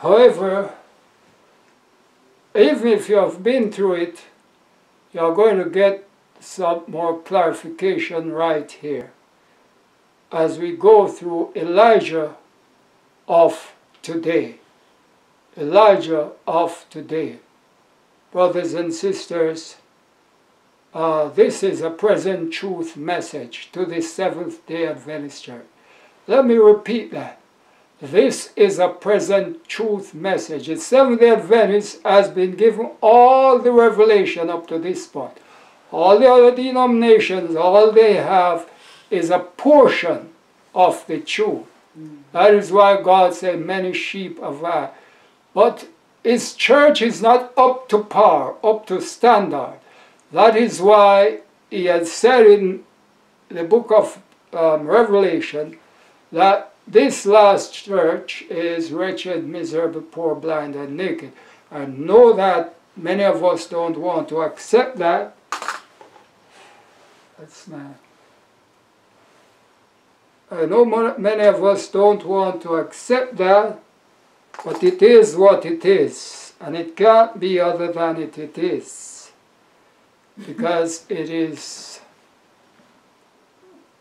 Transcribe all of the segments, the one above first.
However, even if you have been through it, you're going to get some more clarification right here as we go through Elijah of today. Elijah of today. Brothers and sisters, uh, this is a present truth message to the Seventh day Adventist Church. Let me repeat that. This is a present truth message. The Seventh day Adventist has been given all the revelation up to this point. All the other denominations, all they have is a portion of the truth. That is why God said, Many sheep have I. But his church is not up to par, up to standard. That is why he has said in the book of um, Revelation that this last church is wretched, miserable, poor, blind, and naked. I know that many of us don't want to accept that. That's my. I know many of us don't want to accept that, but it is what it is, and it can't be other than it, it is, because it is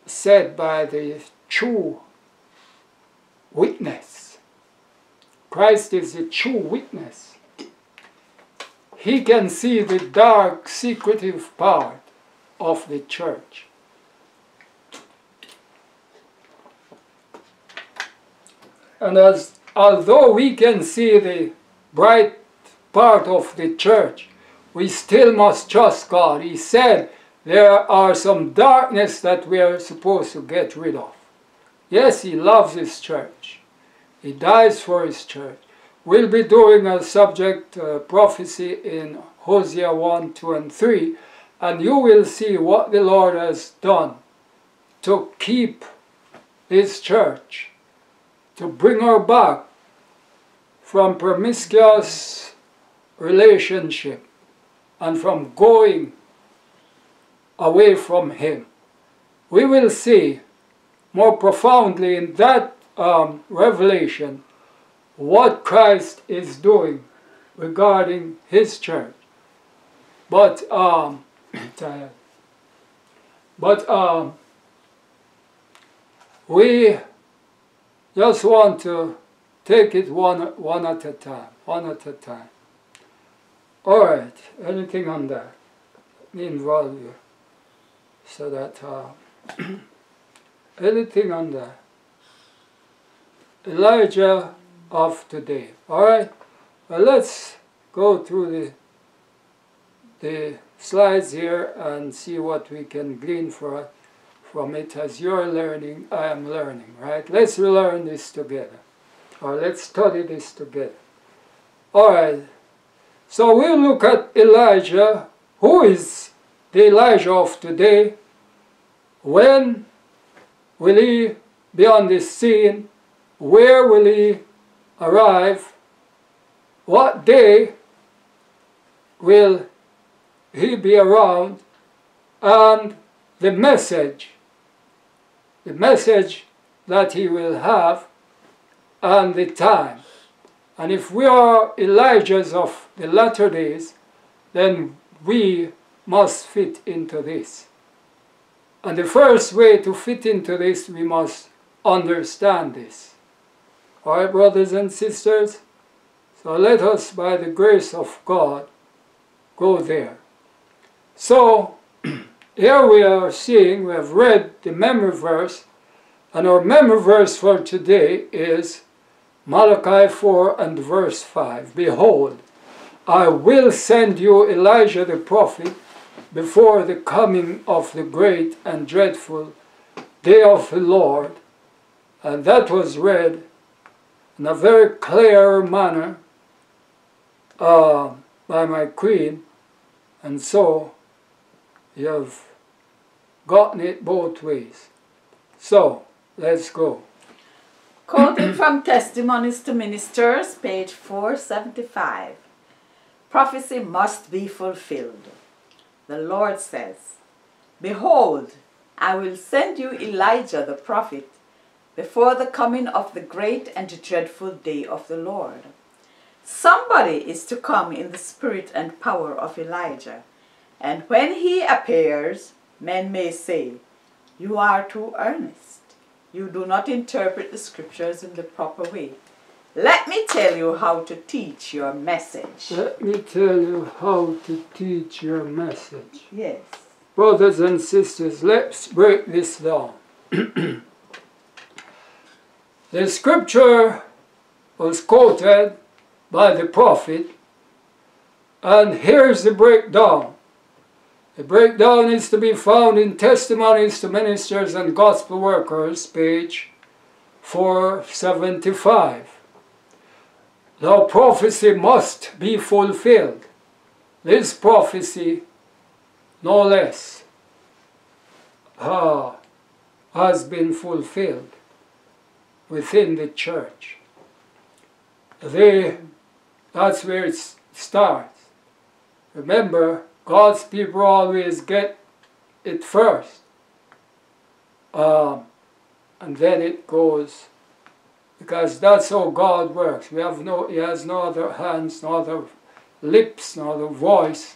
said by the true witness. Christ is a true witness. He can see the dark, secretive part of the church. And as although we can see the bright part of the church, we still must trust God. He said there are some darkness that we are supposed to get rid of. Yes, He loves His church. He dies for His church. We'll be doing a subject uh, prophecy in Hosea 1, 2, and 3, and you will see what the Lord has done to keep His church, to bring her back from promiscuous relationship and from going away from Him. We will see more profoundly in that um, revelation what Christ is doing regarding His church. But, um, but um, we just want to take it one, one at a time, one at a time. All right, anything on that? Involve you so that uh, anything on that. Elijah of today. All right, well, let's go through the the slides here and see what we can glean for, from it. As you're learning, I am learning. Right? Let's learn this together, or let's study this together. All right. So we'll look at Elijah. Who is the Elijah of today? When will he be on the scene? Where will he arrive? What day will he be around? And the message, the message that he will have, and the time. And if we are Elijahs of the latter days, then we must fit into this. And the first way to fit into this, we must understand this. All right, brothers and sisters? So let us, by the grace of God, go there. So, here we are seeing, we have read the memory verse, and our memory verse for today is Malachi 4 and verse 5. Behold, I will send you Elijah the prophet before the coming of the great and dreadful day of the Lord. And that was read in a very clear manner uh, by my queen. And so you have gotten it both ways. So let's go. Quoting from Testimonies to Ministers, page 475. Prophecy must be fulfilled. The Lord says, Behold, I will send you Elijah the prophet before the coming of the great and dreadful day of the Lord. Somebody is to come in the spirit and power of Elijah. And when he appears, men may say, You are too earnest. You do not interpret the scriptures in the proper way. Let me tell you how to teach your message. Let me tell you how to teach your message. Yes. Brothers and sisters, let's break this down. the scripture was quoted by the prophet, and here's the breakdown. The breakdown is to be found in Testimonies to Ministers and Gospel Workers, page 475. The prophecy must be fulfilled. This prophecy, no less, uh, has been fulfilled within the church. They, that's where it starts. Remember, God's people always get it first. Um, and then it goes because that's how God works. We have no, He has no other hands, no other lips, no other voice,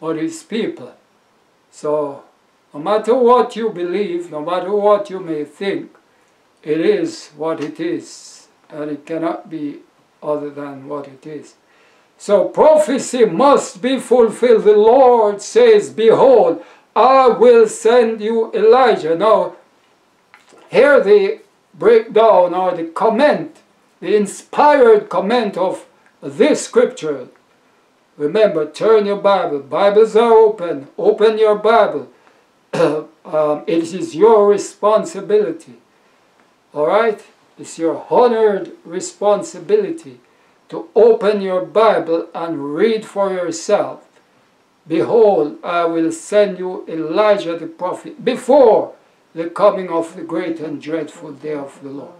but His people. So, no matter what you believe, no matter what you may think, it is what it is, and it cannot be other than what it is. So prophecy must be fulfilled. The Lord says, Behold, I will send you Elijah. Now, here the breakdown or the comment, the inspired comment of this scripture. Remember, turn your Bible. Bibles are open. Open your Bible. um, it is your responsibility. All right? It's your honored responsibility to open your Bible and read for yourself. Behold, I will send you Elijah the prophet before the coming of the great and dreadful day of the Lord.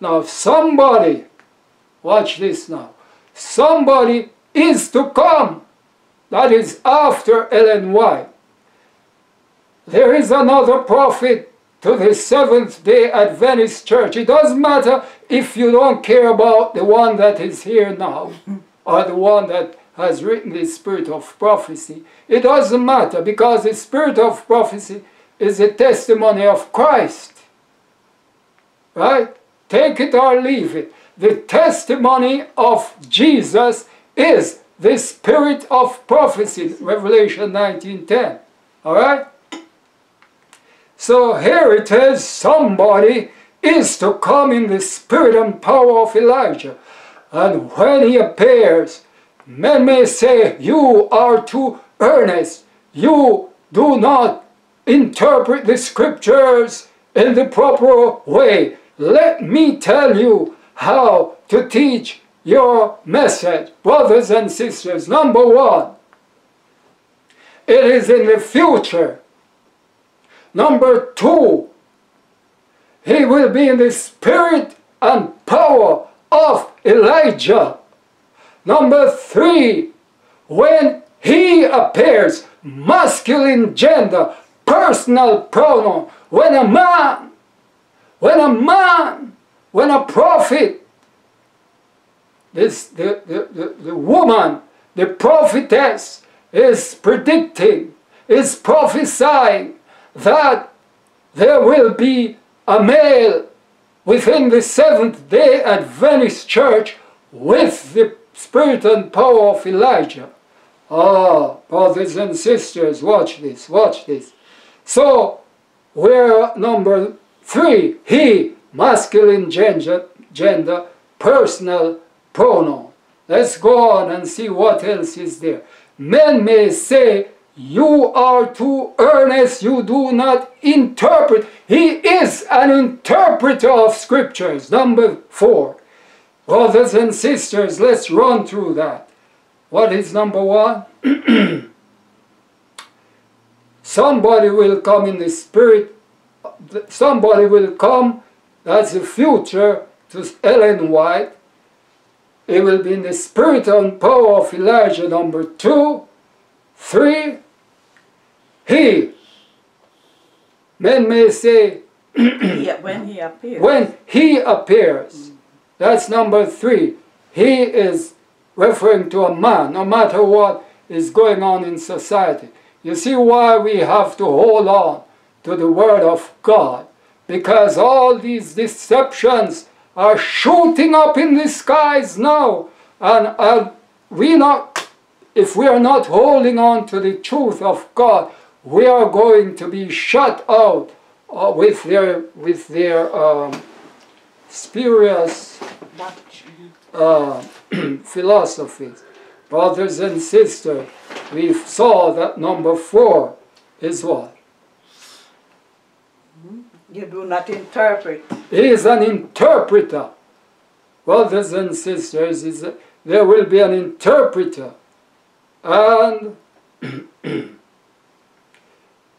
Now, if somebody, watch this now, somebody is to come. That is after Ellen White. There is another prophet to the Seventh day Adventist Church. It doesn't matter if you don't care about the one that is here now or the one that has written the spirit of prophecy. It doesn't matter because the spirit of prophecy is a testimony of Christ. Right? Take it or leave it. The testimony of Jesus is the spirit of prophecy, Revelation 19.10. Alright? So here it is, somebody is to come in the spirit and power of Elijah. And when he appears, men may say, you are too earnest. You do not interpret the scriptures in the proper way. Let me tell you how to teach your message, brothers and sisters. Number one, it is in the future. Number two, he will be in the spirit and power of Elijah. Number three, when he appears, masculine gender, personal pronoun. When a man, when a man, when a prophet, this the, the, the, the woman, the prophetess is predicting, is prophesying that there will be a male within the Seventh day Adventist church with the spirit and power of Elijah. Ah, brothers and sisters, watch this, watch this. So, we're number three, he, masculine gender, gender, personal pronoun. Let's go on and see what else is there. Men may say, you are too earnest, you do not interpret. He is an interpreter of scriptures. Number four. Brothers and sisters, let's run through that. What is number one? somebody will come in the spirit, somebody will come, that's the future to Ellen White. It will be in the spirit and power of Elijah, number two. Three, he. Men may say, yeah, when he appears. When he appears. Mm. That's number three. He is referring to a man, no matter what is going on in society. You see why we have to hold on to the Word of God. Because all these deceptions are shooting up in the skies now. And uh, we not, if we are not holding on to the truth of God, we are going to be shut out uh, with their, with their um, spurious uh, philosophies. Brothers and sisters, we saw that number four is what? You do not interpret. He is an interpreter. Brothers and sisters, is a, there will be an interpreter. And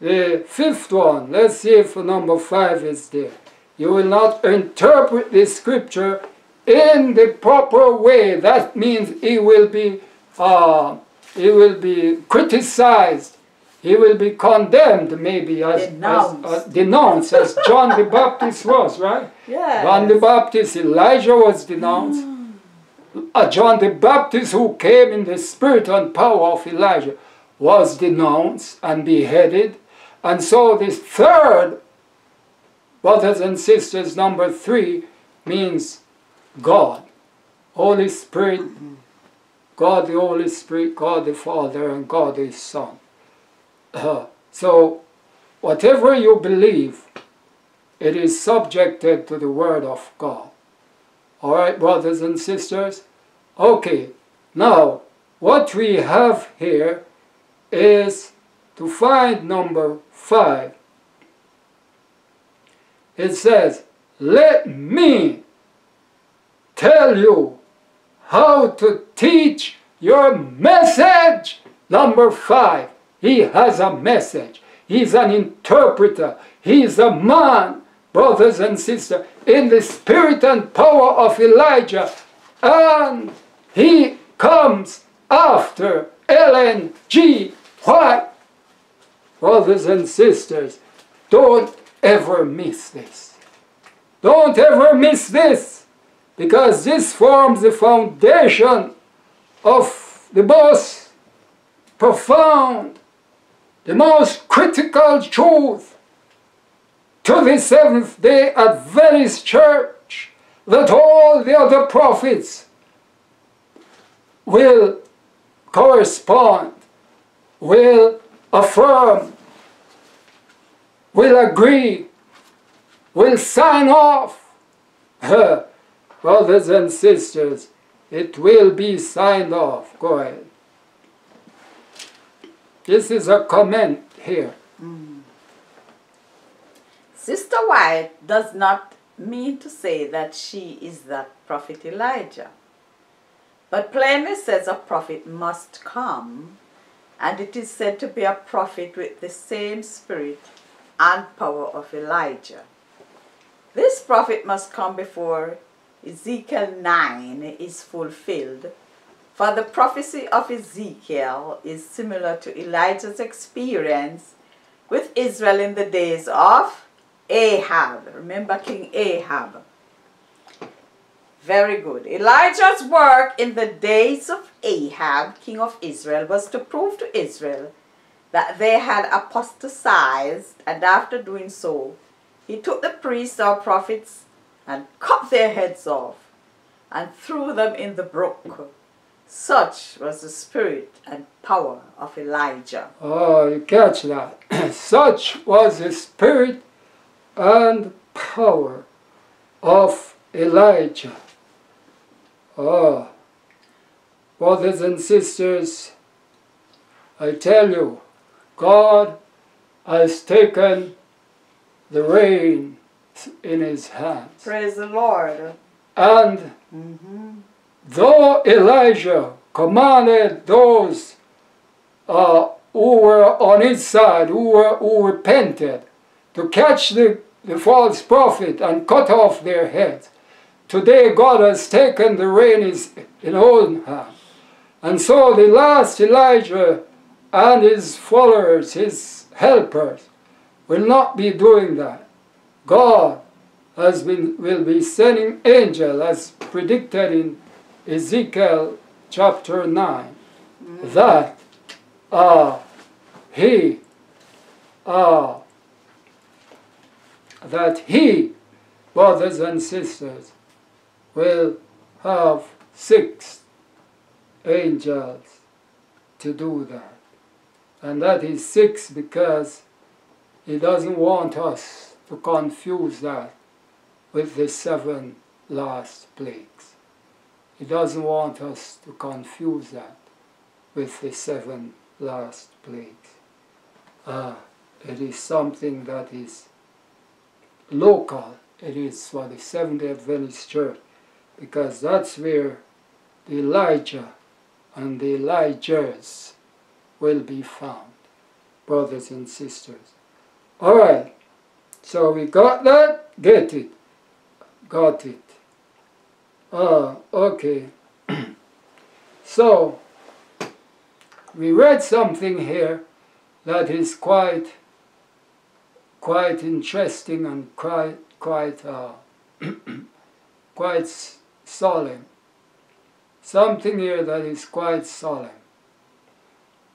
the fifth one, let's see if number five is there. You will not interpret the scripture in the proper way. That means he will be, uh, he will be criticized. He will be condemned, maybe as Denounced. as, uh, denounced, as John the Baptist was, right? Yes. John the Baptist, Elijah was denounced. Uh, John the Baptist, who came in the spirit and power of Elijah, was denounced and beheaded. And so, this third, brothers and sisters, number three, means God, Holy Spirit, God the Holy Spirit, God the Father, and God the Son. Uh, so, whatever you believe, it is subjected to the Word of God. All right, brothers and sisters? Okay, now what we have here is to find number five. It says, Let me tell you how to teach your message. Number five, he has a message. He's an interpreter. He's a man, brothers and sisters, in the spirit and power of Elijah. And he comes after Ellen G. White. Brothers and sisters, don't ever miss this. Don't ever miss this because this forms the foundation of the most profound, the most critical truth to the Seventh day Adventist Church that all the other prophets will correspond, will affirm, will agree, will sign off. Brothers and sisters, it will be signed off. Go ahead. This is a comment here. Hmm. Sister White does not mean to say that she is that prophet Elijah, but plainly says a prophet must come, and it is said to be a prophet with the same spirit and power of Elijah. This prophet must come before Ezekiel 9 is fulfilled, for the prophecy of Ezekiel is similar to Elijah's experience with Israel in the days of Ahab. Remember King Ahab. Very good. Elijah's work in the days of Ahab, king of Israel, was to prove to Israel that they had apostatized, and after doing so, he took the priests or prophets and cut their heads off and threw them in the brook. Such was the spirit and power of Elijah. Oh, you catch that. Such was the spirit and power of Elijah. Oh, brothers and sisters, I tell you, God has taken the reins in his hands. Praise the Lord. And Mm-hmm. though Elijah commanded those uh, who were on his side, who, were, who repented, to catch the, the false prophet and cut off their heads, today God has taken the reins in own hand. And so the last Elijah and his followers, his helpers, will not be doing that. God has been, will be sending angel as predicted in Ezekiel chapter 9 that uh, he uh, that he, brothers and sisters, will have six angels to do that. And that is six because he doesn't want us to confuse that with the seven last plagues. He doesn't want us to confuse that with the seven last plagues. Ah, it is something that is local. It is for the Seventh day Adventist Church because that's where the Elijah and the Elijahs will be found, brothers and sisters. All right, so we got that? Get it. Got it. Ah, okay. so, we read something here that is quite quite interesting and quite quite uh, quite solemn. Something here that is quite solemn.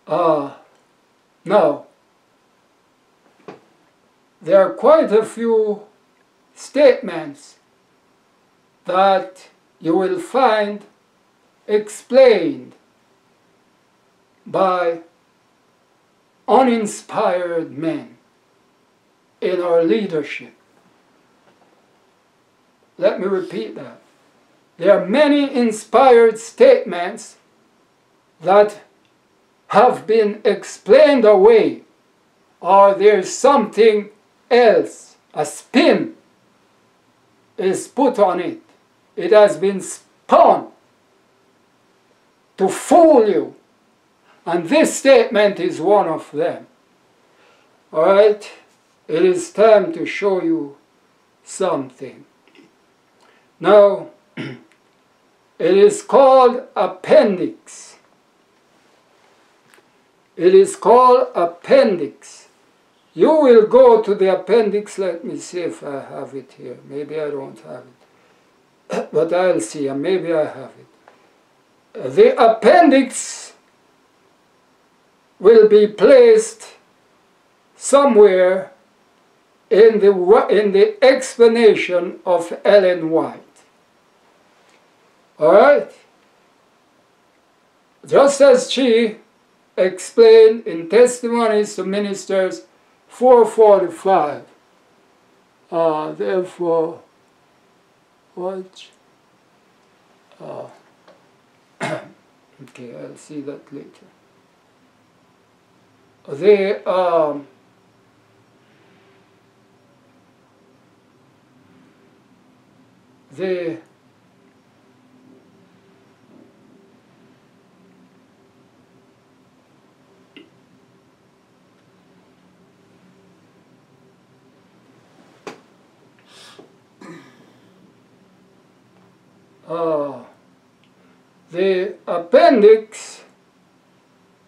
Uh, now, there are quite a few statements that you will find explained by uninspired men in our leadership. Let me repeat that. There are many inspired statements that have been explained away, or there's something else, a spin is put on it. It has been spun to fool you. And this statement is one of them. All right? It is time to show you something. Now, it is called appendix. It is called appendix. You will go to the appendix. Let me see if I have it here. Maybe I don't have it. But I'll see. Maybe I have it. The appendix will be placed somewhere in the, in the explanation of Ellen White. All right? Just as she explained in Testimonies to Ministers 445, uh, therefore, what? Uh, okay, I'll see that later. The um, the uh, the appendix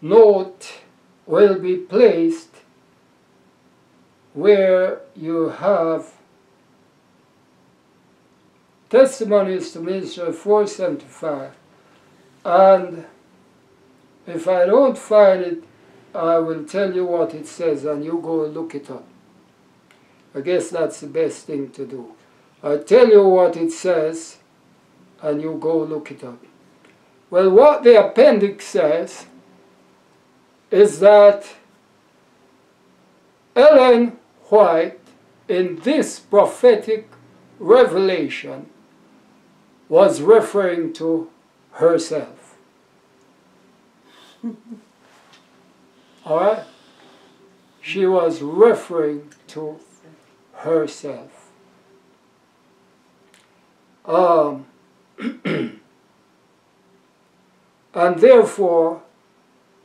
note will be placed where you have testimonies to Minister 475 and if I don't find it I will tell you what it says and you go look it up. I guess that's the best thing to do. I tell you what it says and you go look it up. Well, what the appendix says is that Ellen White, in this prophetic revelation, was referring to herself. All right? She was referring to herself. Um, and therefore,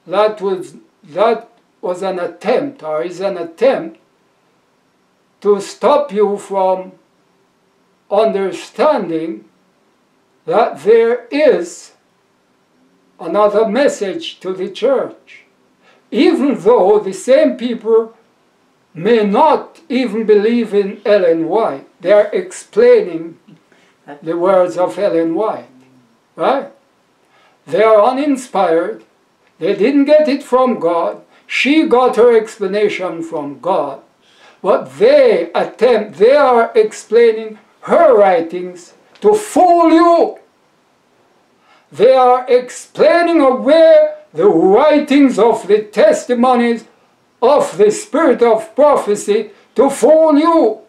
that was, that was an attempt, or is an attempt, to stop you from understanding that there is another message to the church. Even though the same people may not even believe in Ellen White, they are explaining the words of Ellen White, right? They are uninspired. They didn't get it from God. She got her explanation from God. But they attempt, they are explaining her writings to fool you. They are explaining away the writings of the testimonies of the spirit of prophecy to fool you.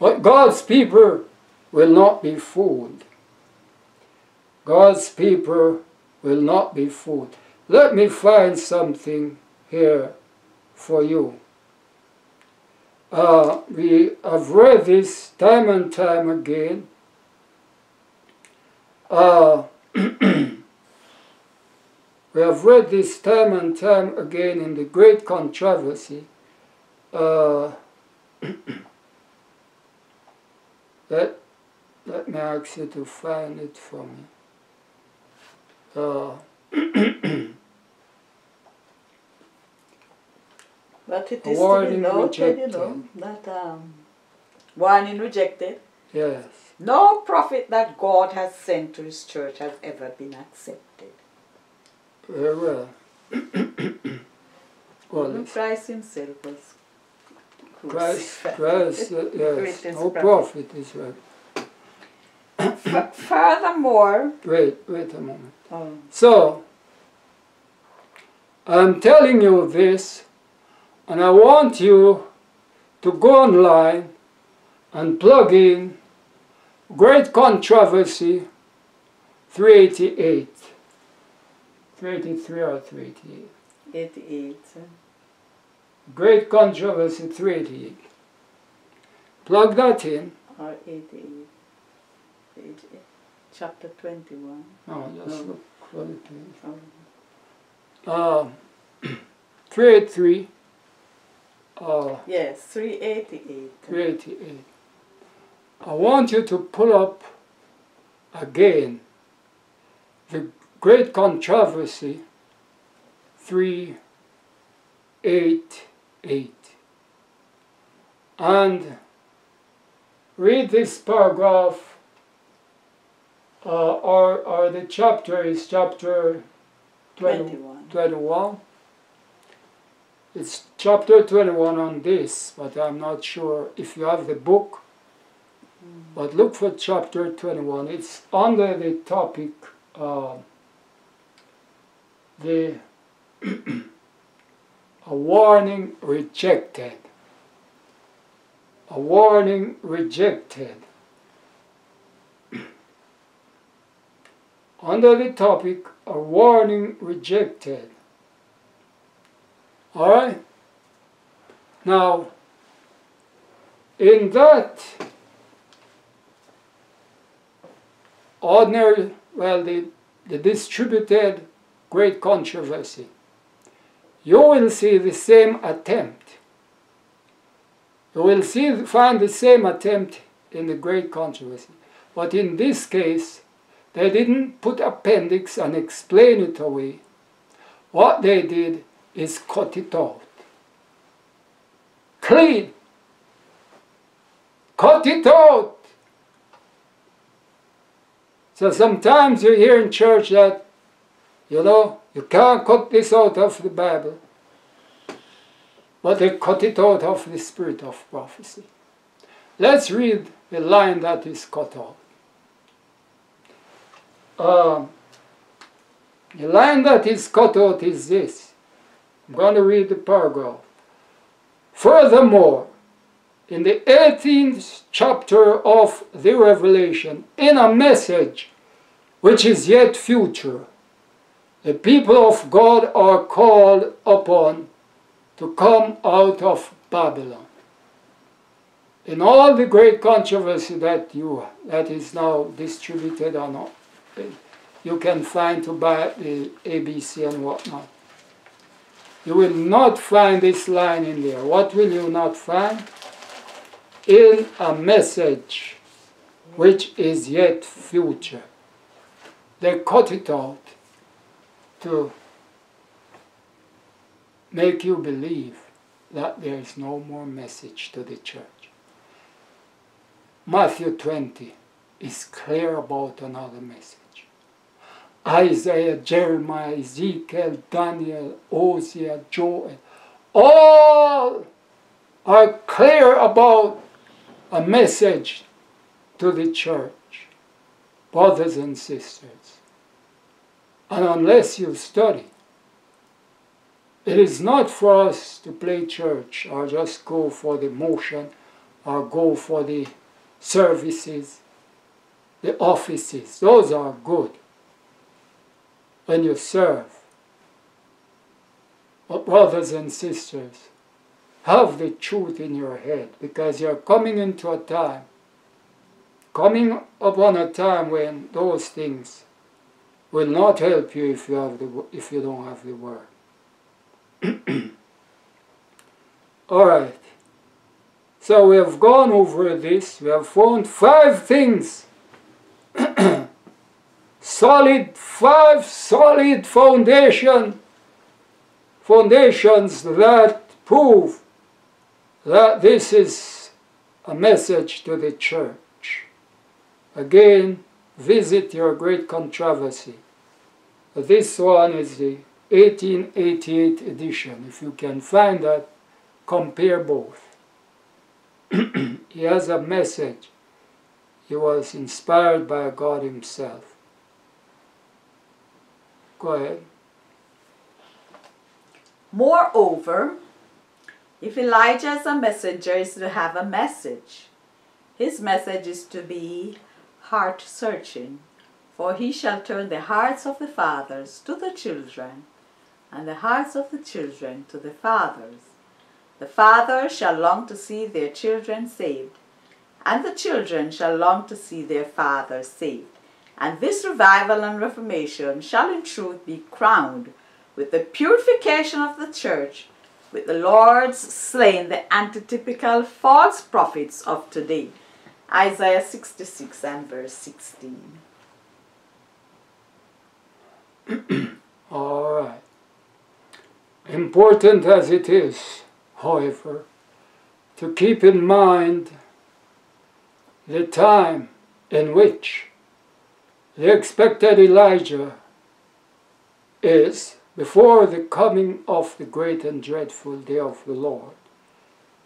But God's people will not be fooled. God's people will not be fooled. Let me find something here for you. Uh, we have read this time and time again. Uh, we have read this time and time again in the great controversy. Uh, let, let me ask you to find it for me. Uh, But it is A is warning to be noted, you rejected. know, that um, warning rejected. yes. No prophet that God has sent to his church has ever been accepted. Very well. well, Christ himself was Christ, crucified. Christ, uh, yes, no prophet. prophet is right. Furthermore, Wait, wait a moment. um, So, I'm telling you this, and I want you to go online and plug in Great Controversy 388. 383 or 388. 88. uh, Great Controversy 388. Plug that in. or 88. Page eight, chapter 21. No, just No. look for the page. Um, Uh, 383. Uh, yes, 388. 388. I want you to pull up again the Great Controversy 388 and read this paragraph uh, or, or the chapter is chapter 20 21. 21. It's chapter 21 on this, but I'm not sure if you have the book. But look for chapter 21. It's under the topic, uh, the a warning rejected. A warning rejected. Under the topic, a warning rejected. Alright? Now, in that ordinary, well, the, the distributed great controversy, you will see the same attempt. You will see, find the same attempt in the great controversy. But in this case, they didn't put appendix and explain it away. What they did is cut it out. Clean. Cut it out. So sometimes you hear in church that, you know, you can't cut this out of the Bible. But they cut it out of the spirit of prophecy. Let's read the line that is cut out. Um, the line that is cut out is this. I'm going to read the paragraph. Furthermore, in the 18th chapter of the Revelation, in a message which is yet future, the people of God are called upon to come out of Babylon. In all the great controversy that you that is now distributed on you can find to buy the ABC and whatnot. You will not find this line in there. What will you not find? In a message which is yet future. They cut it out to make you believe that there is no more message to the church. Matthew 20 is clear about another message. Isaiah, Jeremiah, Ezekiel, Daniel, Hosea, Joel, all are clear about a message to the church, brothers and sisters. And unless you study, it is not for us to play church or just go for the motion or go for the services, the offices. Those are good when you serve. But brothers and sisters, have the truth in your head because you're coming into a time, coming upon a time when those things will not help you if you, have the, if you don't have the word. All right. So we have gone over this. We have found five things. solid, five solid foundation, foundations that prove that this is a message to the church. Again, visit your great controversy. This one is the 1888 edition. If you can find that, compare both. he has a message. He was inspired by God Himself. Go ahead. Moreover, if Elijah as a messenger is to have a message, his message is to be heart searching, for he shall turn the hearts of the fathers to the children, and the hearts of the children to the fathers the fathers shall long to see their children saved, and the children shall long to see their fathers saved. And this revival and reformation shall in truth be crowned with the purification of the church, with the Lord's slaying the antitypical false prophets of today. Isaiah 66 and verse 16. All right. Important as it is however, to keep in mind the time in which the expected Elijah is before the coming of the great and dreadful day of the Lord.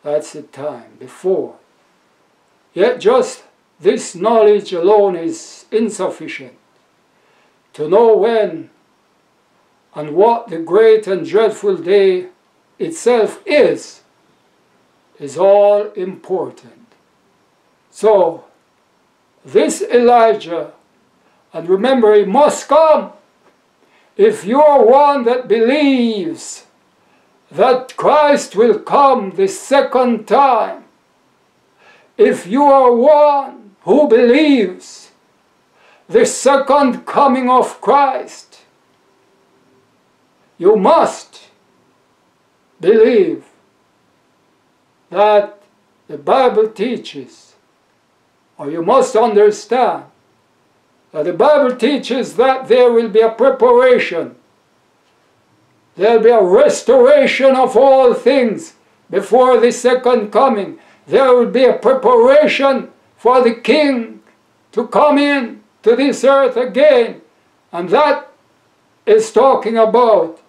That's the time, before. Yet just this knowledge alone is insufficient to know when and what the great and dreadful day itself is, is all important. So, this Elijah, and remember, it must come. If you are one that believes that Christ will come the second time, if you are one who believes the second coming of Christ, you must believe that the Bible teaches, or you must understand, the Bible teaches that there will be a preparation, there will be a restoration of all things before the second coming. There will be a preparation for the King to come in to this earth again. And that is talking about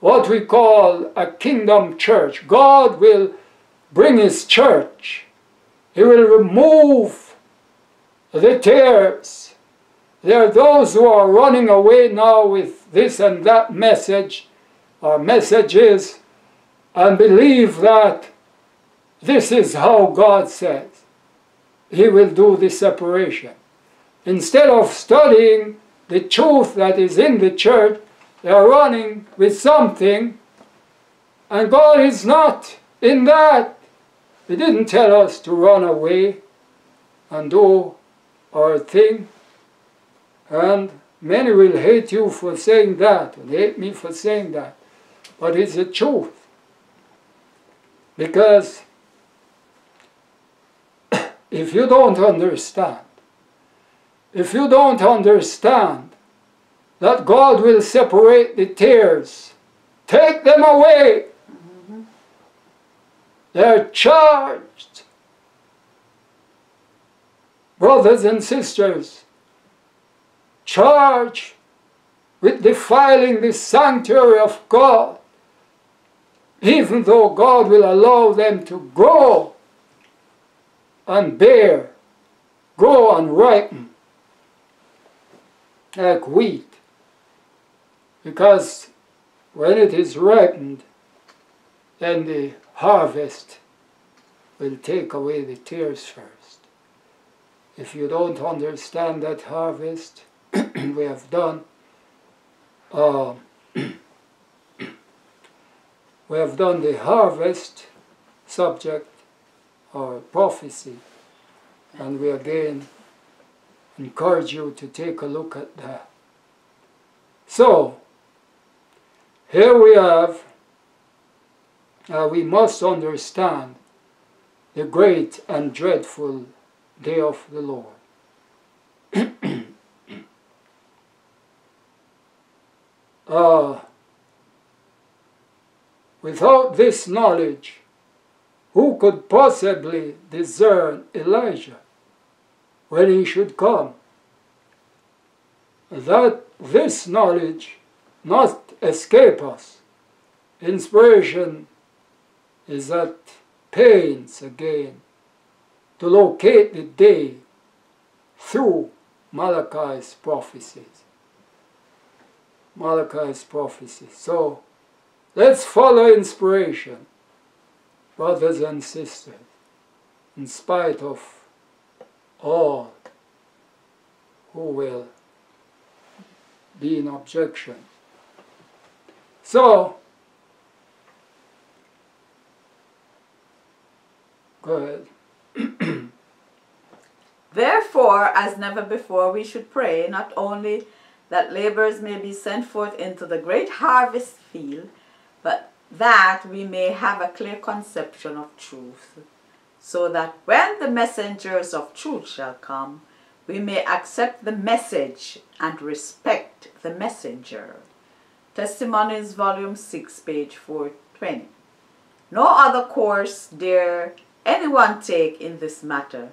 what we call a kingdom church. God will bring his church. He will remove the tares. There are those who are running away now with this and that message or messages and believe that this is how God says He will do the separation. Instead of studying the truth that is in the church, they are running with something, and God is not in that. He didn't tell us to run away and do our thing. And many will hate you for saying that, and hate me for saying that. But it's the truth. Because if you don't understand, if you don't understand that God will separate the tares, Take them away. They're charged. Brothers and sisters, charged with defiling the sanctuary of God, even though God will allow them to grow and bear, grow and ripen like wheat. Because when it is ripened, then the harvest will take away the tares first. If you don't understand that harvest we have done, uh, we have done the harvest subject or prophecy, and we again encourage you to take a look at that. So, here we have, uh, we must understand the great and dreadful day of the Lord. uh, without this knowledge, who could possibly discern Elijah when he should come? That this knowledge not escape us. Inspiration is that pains again to locate the day through Malachi's prophecies. Malachi's prophecy. So let's follow inspiration, brothers and sisters, in spite of all who will be in objection. So, go ahead. Therefore, as never before, we should pray not only that laborers may be sent forth into the great harvest field, but that we may have a clear conception of truth, so that when the messengers of truth shall come, we may accept the message and respect the messenger. Testimonies, Volume 6, page 420. No other course dare anyone take in this matter.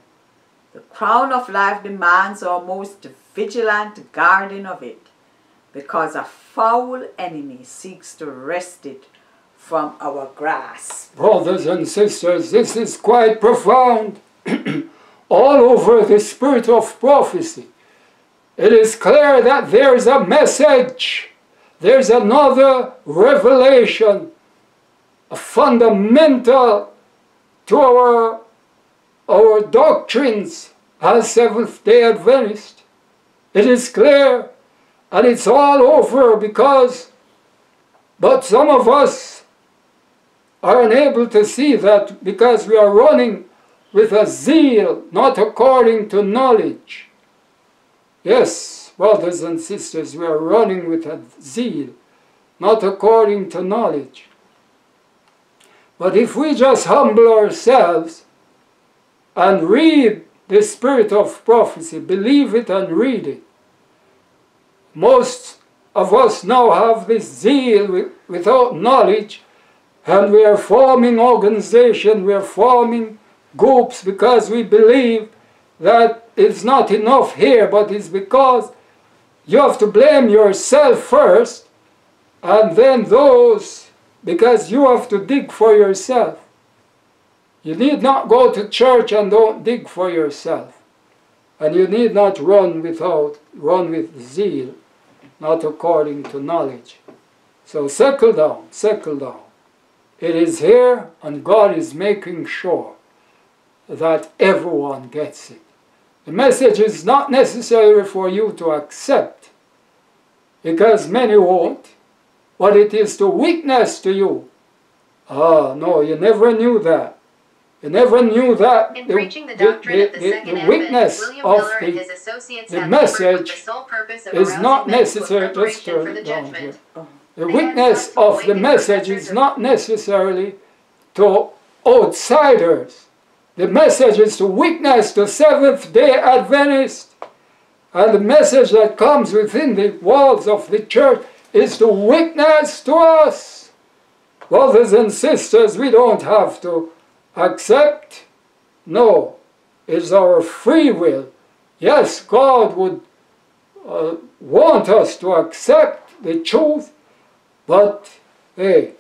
The crown of life demands our most vigilant guarding of it, because a foul enemy seeks to wrest it from our grasp. Brothers and sisters, this is quite profound. All over the spirit of prophecy, it is clear that there is a message, there's another revelation, a fundamental to our, our doctrines as Seventh day Adventist. It is clear and it's all over because, but some of us are unable to see that because we are running with a zeal not according to knowledge. Yes, brothers and sisters, we are running with a zeal not according to knowledge. But if we just humble ourselves and read the spirit of prophecy, believe it and read it, most of us now have this zeal without knowledge and we are forming organization, we are forming groups because we believe that it's not enough here, but it's because you have to blame yourself first and then those because you have to dig for yourself. You need not go to church and don't dig for yourself. And you need not run without, run with zeal, not according to knowledge. So settle down, settle down. It is here and God is making sure that everyone gets it. The message is not necessary for you to accept because many won't what it is to witness to you. Ah, no, you never knew that. You never knew that. In preaching the doctrine of the, second witness William of Miller and the, his associates the have labored with message the sole purpose of is not men to a necessary. Just turn for the down judgment. here. The They witness had come to of the message is not necessarily to outsiders. The message is to witness to Seventh day Adventists. And the message that comes within the walls of the church is to witness to us. Brothers and sisters, we don't have to accept. No, it's our free will. Yes, God would uh, want us to accept the truth, but hey,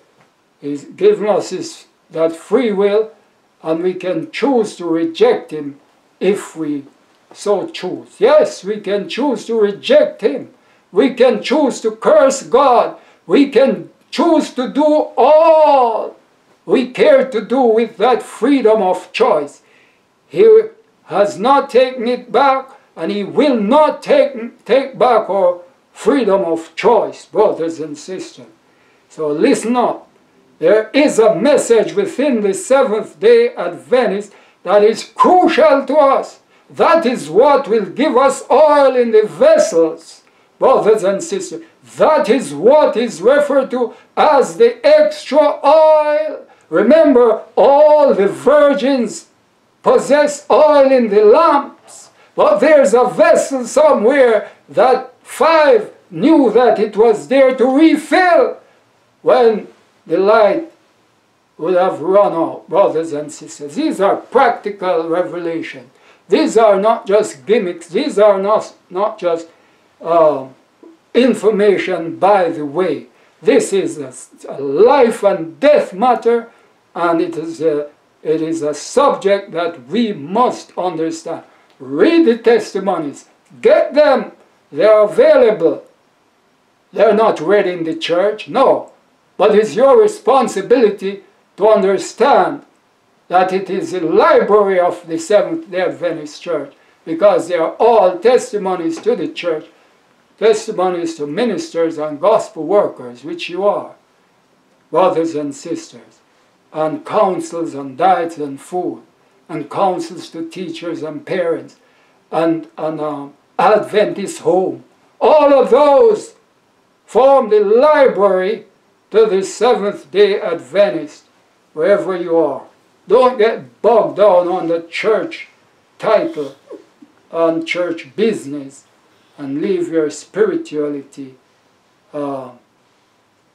He's given us his, that free will, and we can choose to reject Him if we so choose. Yes, we can choose to reject Him. We can choose to curse God. We can choose to do all we care to do with that freedom of choice. He has not taken it back, and He will not take, take back our freedom of choice, brothers and sisters. So listen up. There is a message within the Seventh day Adventist that is crucial to us. That is what will give us oil in the vessels, brothers and sisters. That is what is referred to as the extra oil. Remember, all the virgins possess oil in the lamps, but there's a vessel somewhere that five knew that it was there to refill when the light would have run out, brothers and sisters. These are practical revelations. These are not just gimmicks. These are not, not just uh, information by the way. This is a, a, life and death matter, and it is, a, it is a subject that we must understand. Read the testimonies. Get them. They are available. They're not read in the church. No. But it's your responsibility to understand that it is the library of the Seventh-day Adventist Church because they are all testimonies to the church, testimonies to ministers and gospel workers, which you are, brothers and sisters, and counsels on diet and food, and counsels to teachers and parents, and an um, Adventist home. All of those form the library to the Seventh day Adventist, wherever you are. Don't get bogged down on the church title, on church business, and leave your spirituality uh,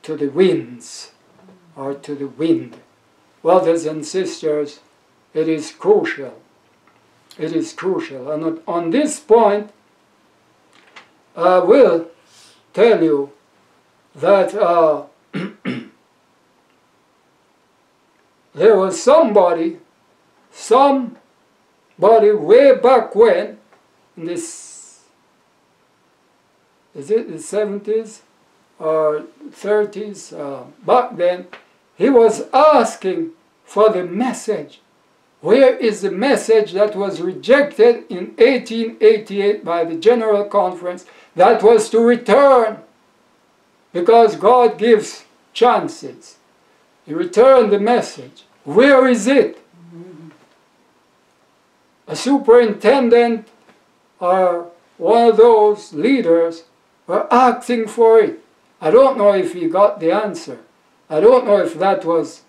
to the winds or to the wind. Brothers and sisters, it is crucial. It is crucial. And on this point, I will tell you that uh, there was somebody, somebody way back when, in this, is it the 70s or 30s, uh, back then, he was asking for the message. Where is the message that was rejected in 1888 by the General Conference that was to return? Because God gives chances. He returned the message. Where is it? A superintendent or one of those leaders were asking for it. I don't know if he got the answer. I don't know if that was,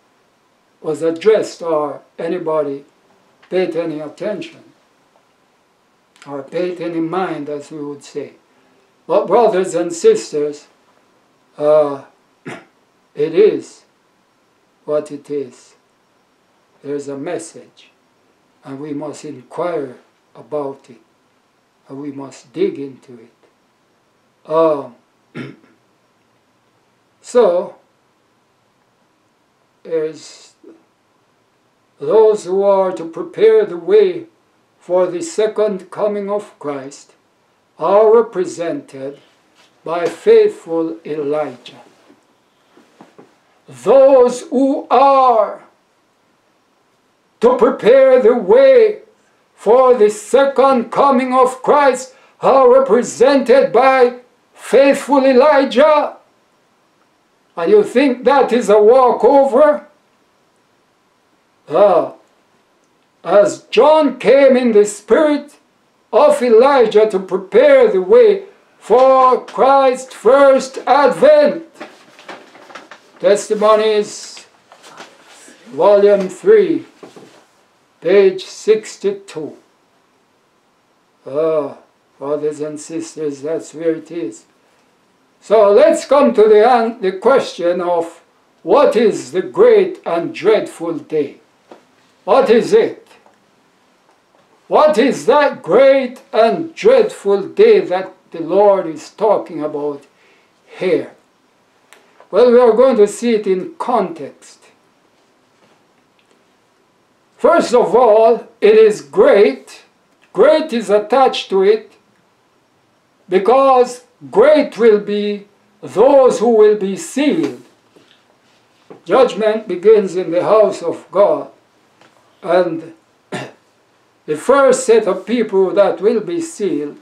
was addressed or anybody paid any attention or paid any mind, as we would say. But brothers and sisters, uh, it is what it is. There's a message, and we must inquire about it, and we must dig into it. Um, so, there's those who are to prepare the way for the second coming of Christ are represented by faithful Elijah those who are to prepare the way for the second coming of Christ are represented by faithful Elijah. And you think that is a walkover? Ah, as John came in the spirit of Elijah to prepare the way for Christ's first advent, Testimonies, Volume 3, page 62. Ah, brothers and sisters, that's where it is. So let's come to the, the question of what is the great and dreadful day? What is it? What is that great and dreadful day that the Lord is talking about here? Well, we are going to see it in context. First of all, it is great. Great is attached to it because great will be those who will be sealed. Judgment begins in the house of God. And the first set of people that will be sealed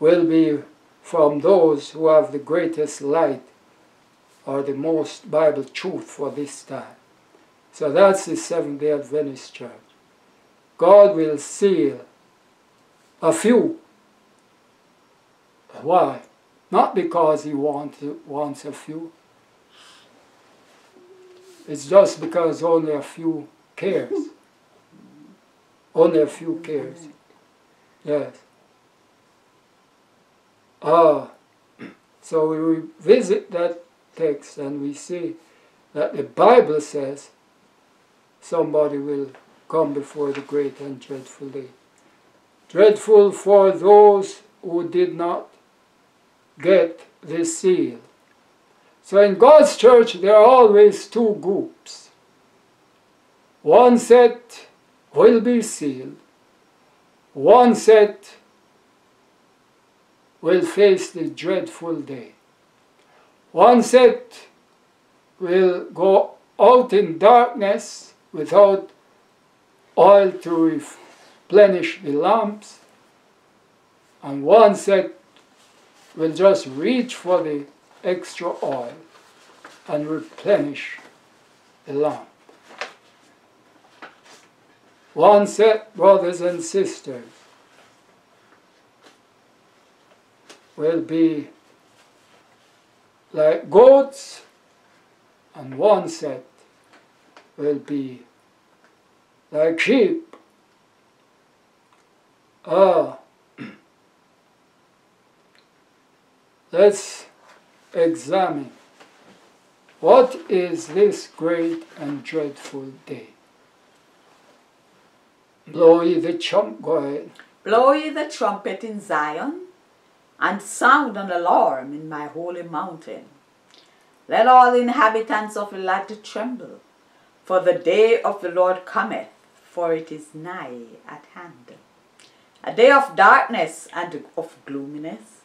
will be from those who have the greatest light or the most Bible truth for this time. So that's the Seventh day Adventist Church. God will seal a few. Why? Not because He wants, wants a few. It's just because only a few cares. Only a few cares. Yes. Ah, so we revisit that text and we see that the Bible says somebody will come before the great and dreadful day. Dreadful for those who did not get the seal. So in God's church there are always two groups. One set will be sealed. One set will face the dreadful day. One set will go out in darkness without oil to replenish the lamps, and one set will just reach for the extra oil and replenish the lamp. One set, brothers and sisters, will be like goats, and one set will be like sheep. Ah, let's examine what is this great and dreadful day. Blow ye the trumpet, go ahead. Blow ye the trumpet in Zion, and sound an alarm in my holy mountain. Let all the inhabitants of the land tremble, for the day of the Lord cometh, for it is nigh at hand. A day of darkness and of gloominess,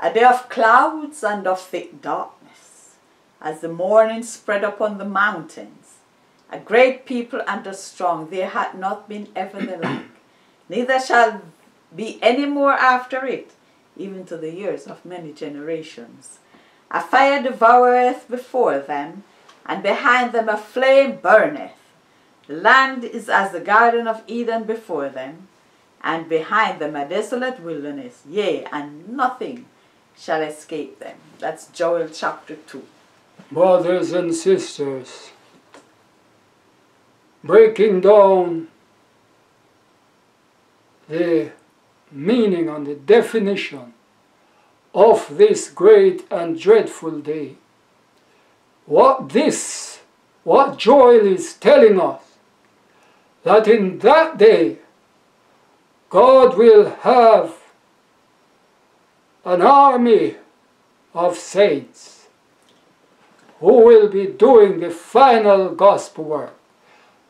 a day of clouds and of thick darkness, as the morning spread upon the mountains. A great people and a strong, there had not been ever the like, neither shall be any more after it even to the years of many generations. A fire devoureth before them, and behind them a flame burneth. The land is as the garden of Eden before them, and behind them a desolate wilderness, yea, and nothing shall escape them. That's Joel chapter 2. Brothers and sisters, breaking down the meaning and the definition of this great and dreadful day. What this, what Joel is telling us, that in that day God will have an army of saints who will be doing the final gospel work.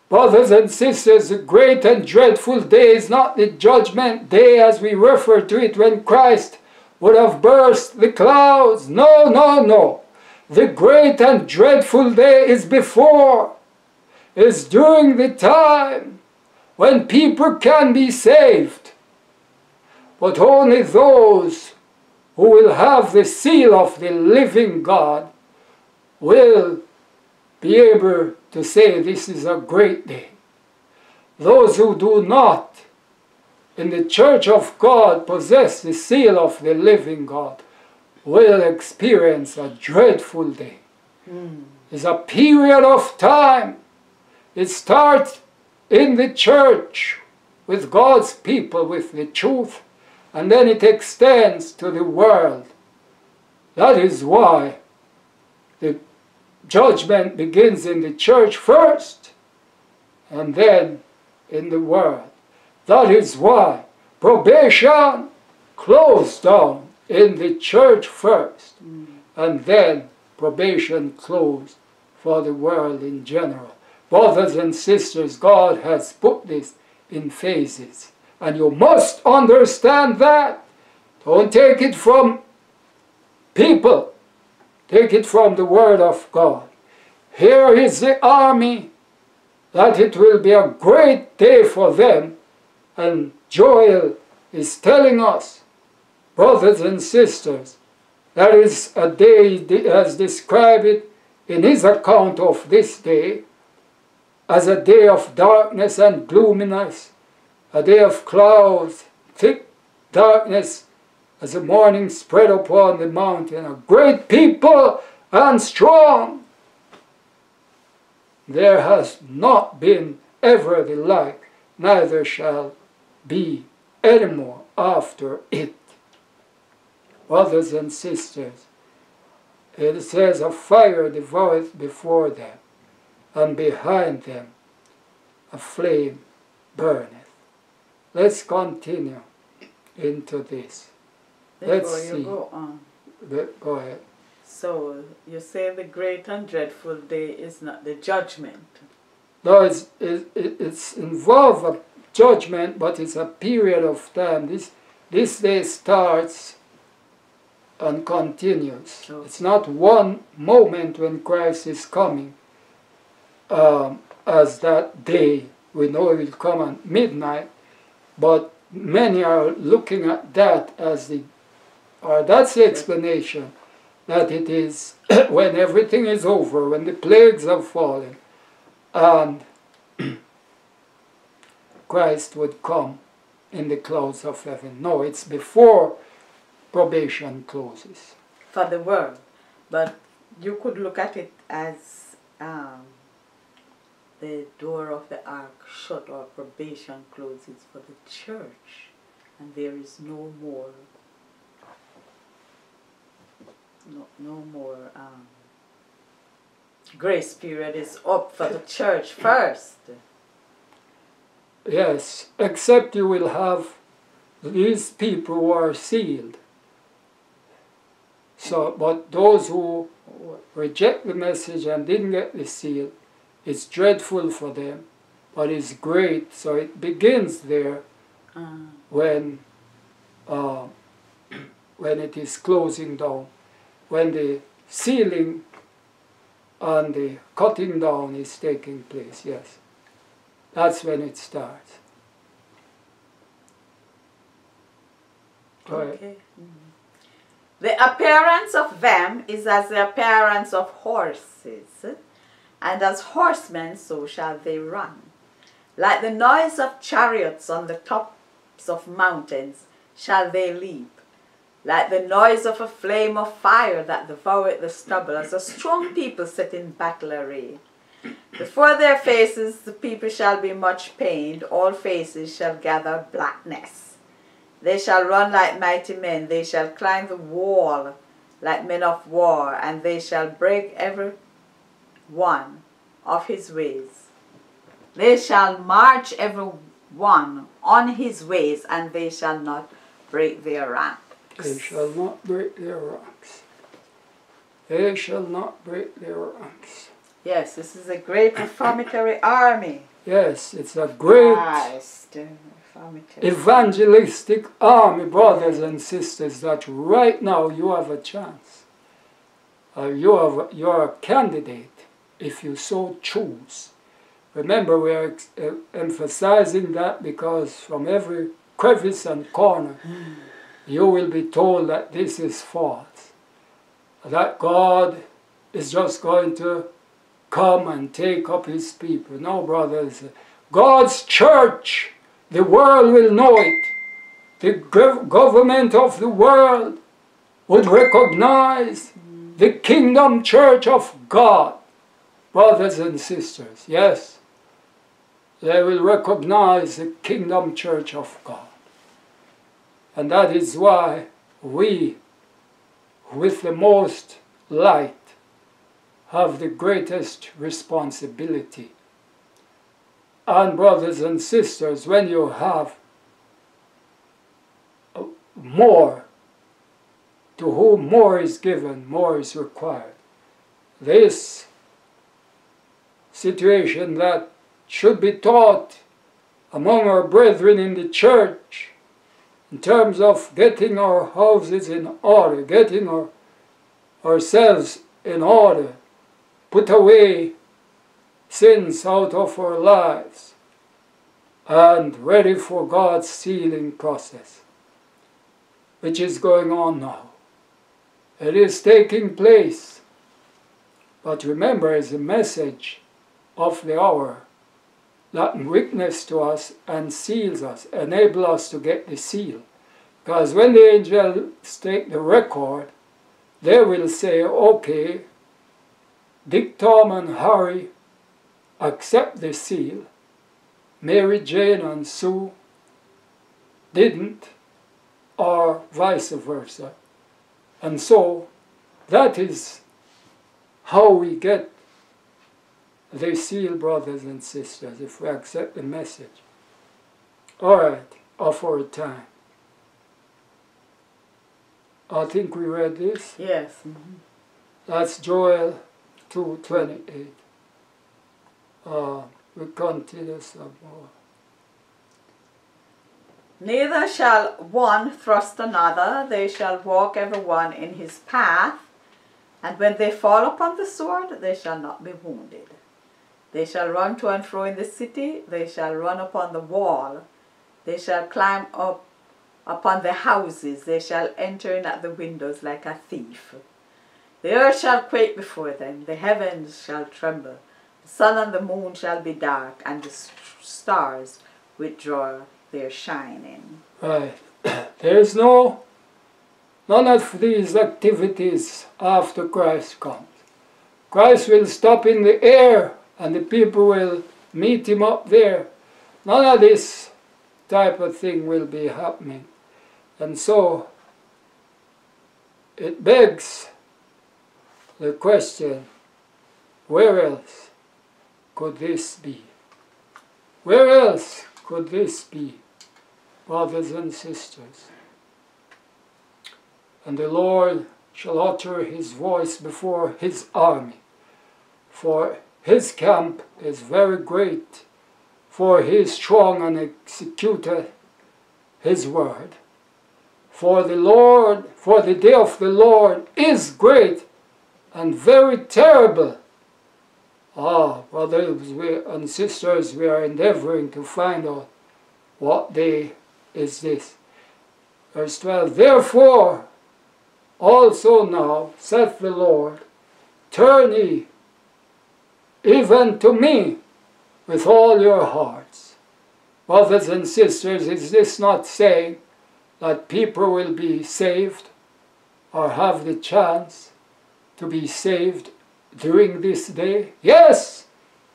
Brothers and sisters, the great and dreadful day is not the judgment day as we refer to it when Christ would have burst the clouds. No, no, no. The great and dreadful day is before, is during the time when people can be saved. But only those who will have the seal of the living God will be able to say this is a great day. Those who do not in the church of God possess the seal of the living God will experience a dreadful day. Mm. It's a period of time. It starts in the church with God's people, with the truth, and then it extends to the world. That is why the judgment begins in the church first and then in the world. That is why probation closed down in the church first, mm. and then probation closed for the world in general. Brothers and sisters, God has put this in phases, and you must understand that. Don't take it from people, take it from the Word of God. Here is the army that it will be a great day for them, and Joel is telling us, brothers and sisters, that is a day has described it in his account of this day as a day of darkness and gloominess, a day of clouds, thick darkness, as the morning spread upon the mountain, a great people and strong. There has not been ever the like, neither shall be any more after it. Brothers and sisters, it says, A fire devoureth before them, and behind them a flame burneth. Let's continue into this. Let's you see. go on. Let- Go ahead. So you say the great and dreadful day is not the judgment. No, it's, it, it- it's involved a judgment, but it's a period of time. This, this day starts and continues. Sure. It's not one moment when Christ is coming um, as that day. We know it will come at midnight, but many are looking at that as the, or that's the explanation, that it is when everything is over, when the plagues have fallen, and Christ would come in the clouds of heaven. No, it's before probation closes. for the world. But you could look at it as um, the door of the ark shut or probation closes for the church, and there is no more, no, no more um, grace period is up for the church first. Yes, except you will have these people who are sealed. So, but those who reject the message and didn't get the seal, it's dreadful for them, but it's great. So it begins there Uh, when, uh, when it is closing down, when the sealing and the cutting down is taking place. Yes, that's when it starts. Okay. Mhm. The appearance of them is as the appearance of horses, and as horsemen so shall they run. Like the noise of chariots on the tops of mountains shall they leap. Like the noise of a flame of fire that devoureth the stubble, as a strong people set in battle array. Before their faces the people shall be much pained, all faces shall gather blackness. They shall run like mighty men, they shall climb the wall like men of war, and they shall break every one of his ways. They shall march every one on his ways, and they shall not break their ranks. They shall not break their ranks. They shall not break their ranks. Yes, this is a great reformatory army. Yes, it's a great Christ, uh, evangelistic army, brothers and sisters, that right now you have a chance. Uh, you have you are a candidate if you so choose. Remember, we are uh, emphasizing that because from every crevice and corner, you will be told that this is false. That God is just going to come and take up his people. No, brothers. God's church, the world will know it. The government of the world would recognize the kingdom church of God. Brothers and sisters, yes. They will recognize the kingdom church of God. And that is why we, with the most light, have the greatest responsibility. And, brothers and sisters, when you have uh, more to whom more is given, more is required. This situation that should be taught among our brethren in the church in terms of getting our houses in order, getting our, ourselves in order, put away sins out of our lives, and ready for God's sealing process, which is going on now. It is taking place. But remember, it's a message of the hour that witness to us and seals us, enable us to get the seal. Because when the angels take the record, they will say, okay, Dick, Tom, and Harry accept the seal. Mary, Jane, and Sue didn't, or vice versa. And so, that is how we get the seal, brothers and sisters, if we accept the message. All right, of our time. I think we read this. Yes. That's Joel 2.28. Uh, we continue some more. Neither shall one thrust another, they shall walk every one in his path, and when they fall upon the sword, they shall not be wounded. They shall run to and fro in the city, they shall run upon the wall, they shall climb up upon the houses, they shall enter in at the windows like a thief. The earth shall quake before them, the heavens shall tremble, the sun and the moon shall be dark, and the stars withdraw their shining. Right. There is no, none of these activities after Christ comes. Christ will stop in the air and the people will meet him up there. None of this type of thing will be happening. And so it begs the question where else could this be? Where else could this be, brothers and sisters? And the Lord shall utter his voice before his army, for his camp is very great, for he is strong and executeth his word. For the Lord, for the day of the Lord is great and very terrible. Ah, brothers and sisters, we are endeavoring to find out what day is this. Verse 12 Therefore, also now, saith the Lord, turn ye even to me with all your hearts. Brothers and sisters, is this not saying that people will be saved or have the chance to be saved during this day? Yes,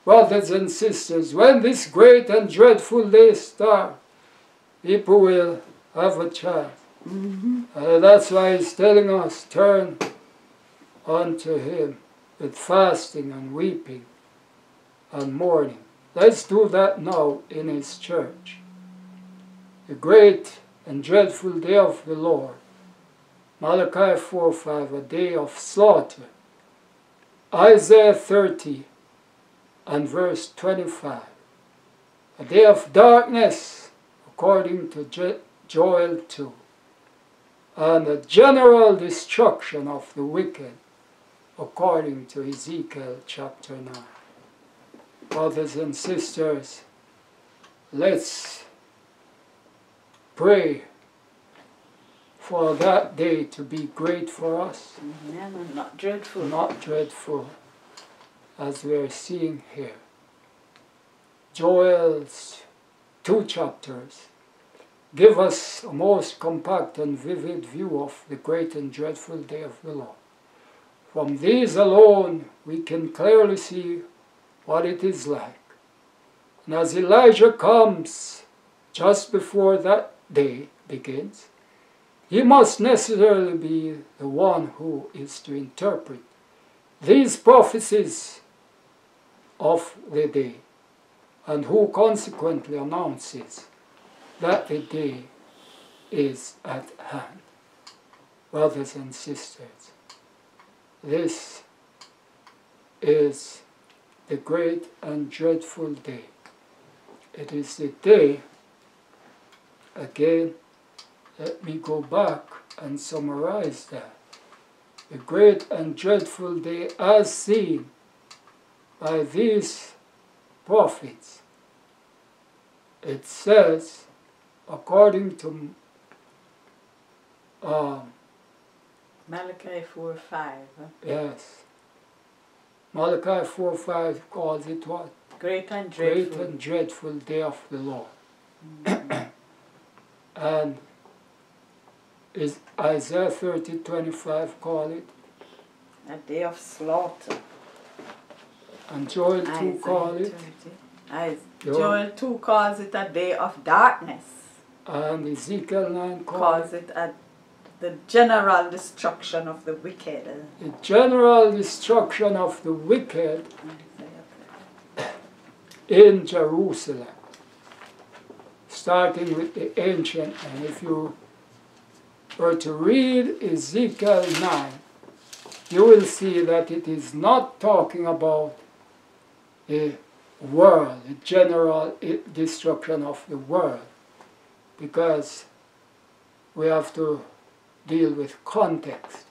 brothers and sisters, when this great and dreadful day starts, people will have a chance. Uh, that's why he's telling us, turn unto him with fasting and weeping and mourning. Let's do that now in his church. The great and dreadful day of the Lord. Malachi 4 5, a day of slaughter. Isaiah 30 and verse 25, a day of darkness, according to Joel 2, and a general destruction of the wicked, according to Ezekiel chapter 9. Brothers and sisters, let's pray for that day to be great for us, Amen. Not dreadful. not dreadful, as we are seeing here. Joel's two chapters give us a most compact and vivid view of the great and dreadful day of the Lord. From these alone, we can clearly see what it is like. And as Elijah comes just before that day begins, he must necessarily be the one who is to interpret these prophecies of the day and who consequently announces that the day is at hand. brothers and sisters. This is the great and dreadful day. It is the day, again, let me go back and summarize that. The great and dreadful day as seen by these prophets. It says, according to um, Malachi 4 5. yes, Malachi 4 5 calls it what? Great and Great dreadful. and dreadful day of the Lord. Mm. And is Isaiah 30 25 call it? A day of slaughter. And Joel 2 Isaiah call it? 30. Joel- Joel 2 calls it a day of darkness. And Ezekiel 9 calls Calls it a, the general destruction of the wicked. the general destruction of the wicked in Jerusalem, starting with the ancient. And if you were to read Ezekiel 9, you will see that it is not talking about the world, the general eh, destruction of the world, because we have to deal with context.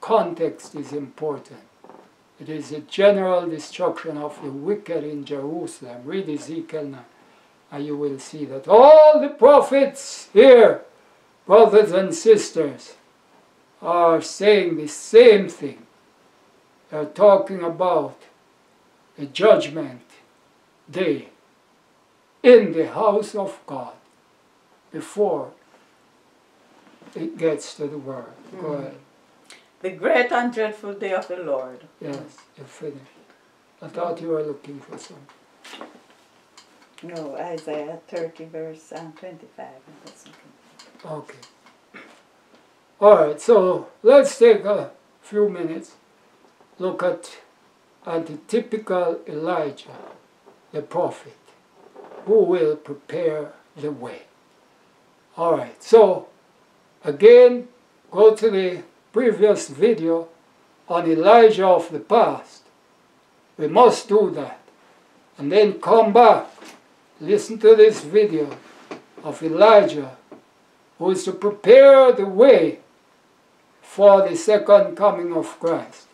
Context is important. It is a general destruction of the wicked in Jerusalem. Read Ezekiel 9, and you will see that all the prophets here, brothers and sisters, are saying the same thing. They're talking about the judgment day in the house of God before it gets to the world. Go ahead. The great and dreadful day of the Lord. Yes, you finished. I thought you were looking for some. No, Isaiah 30, verse um, 25. that's okay. Okay. All right, so let's take a few minutes, look at, at the typical Elijah, the prophet, who will prepare the way. All right, so again, go to the previous video on Elijah of the past. We must do that. And then come back, listen to this video of Elijah who is to prepare the way for the second coming of Christ.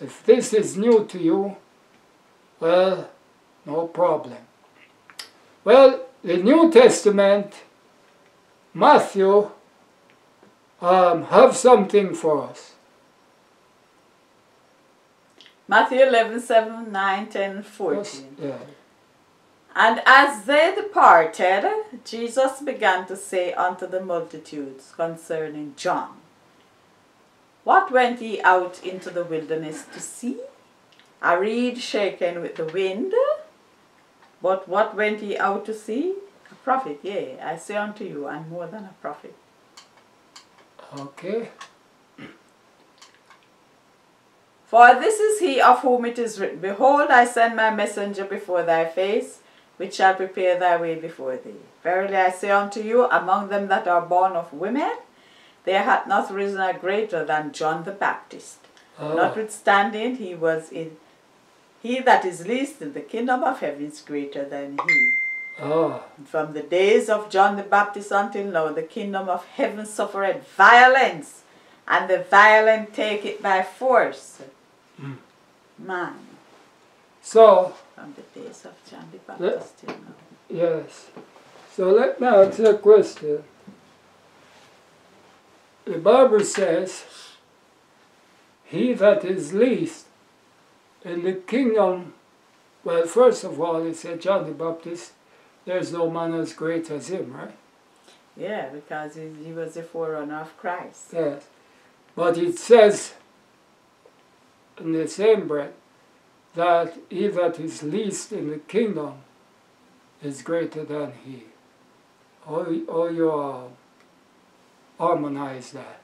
If this is new to you, well, no problem. Well, the New Testament, Matthew, um, have something for us. Matthew 11, 7, 9, 10, 14. yeah. And as they departed, Jesus began to say unto the multitudes concerning John, What went ye out into the wilderness to see? A reed shaken with the wind? But what went ye out to see? A prophet, yea, I say unto you, and more than a prophet. Okay. For this is he of whom it is written, Behold, I send my messenger before thy face, which shall prepare thy way before thee. Verily I say unto you, among them that are born of women, there hath not risen a greater than John the Baptist. Ah, Notwithstanding, he was in he that is least in the kingdom of heaven is greater than he. And from the days of John the Baptist until now, the kingdom of heaven suffered violence, and the violent take it by force. Mm. Man, so, from the days of John the Baptist till now. yes. So let me ask you a question. The Bible says, He that is least in the kingdom, well, first of all, it said John the Baptist, there's no man as great as him, right? Yeah, because he, he was the forerunner of Christ. Yes. But it says in the same breath that he that is least in the kingdom is greater than he. Or, or you uh, harmonize that.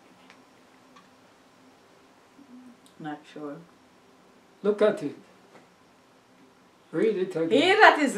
Not sure. Look at it. Read it again. He that is